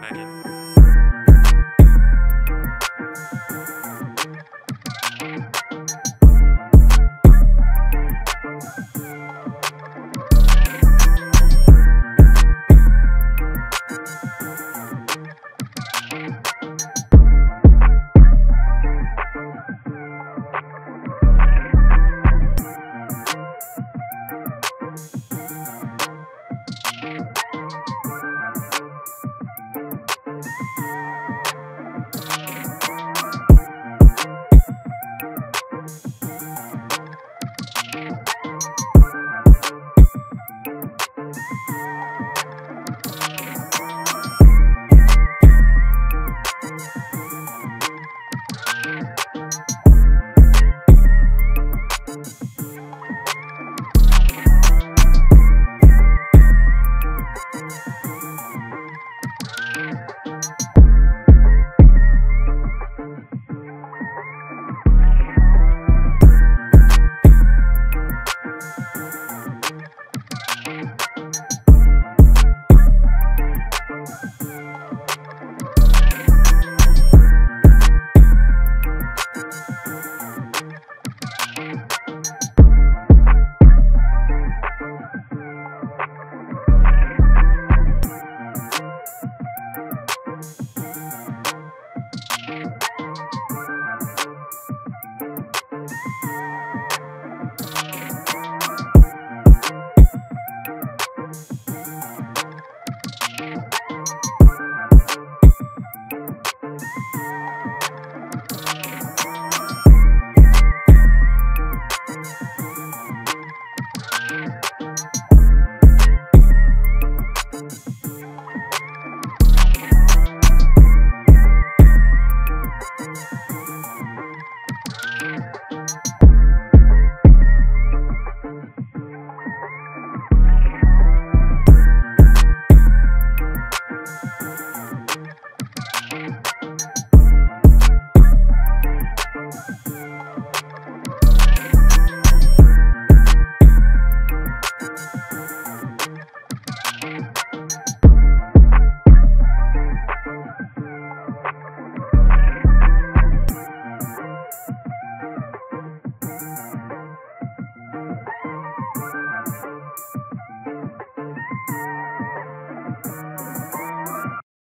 Megan.